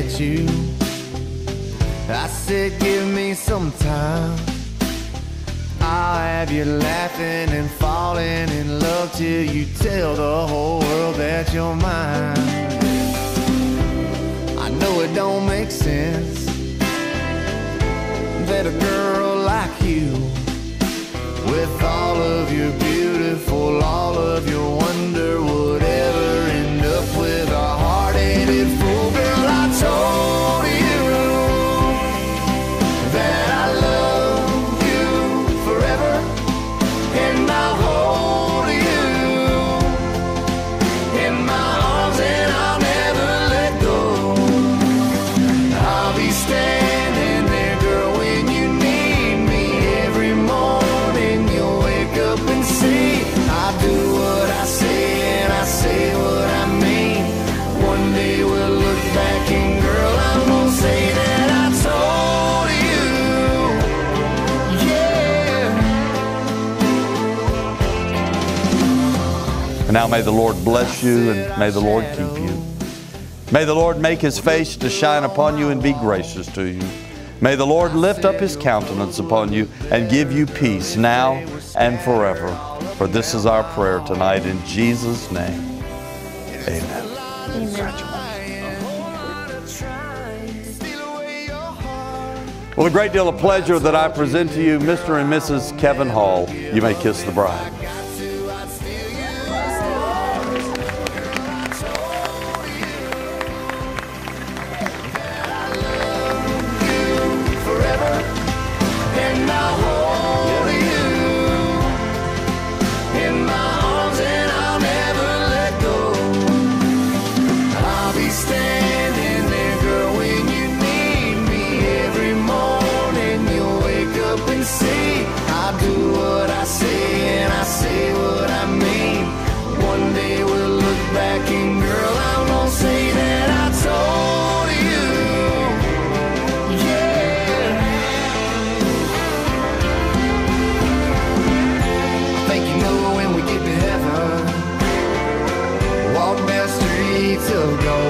at you. I said, give me some time. I'll have you laughing and falling in love till you tell the whole world that you're mine. I know it don't make sense that a girl like you, with all And now may the Lord bless you and may the Lord keep you. May the Lord make his face to shine upon you and be gracious to you. May the Lord lift up his countenance upon you and give you peace now and forever. For this is our prayer tonight in Jesus' name. Amen. Amen. Well, a great deal of pleasure that I present to you, Mr. and Mrs. Kevin Hall. You may kiss the bride. go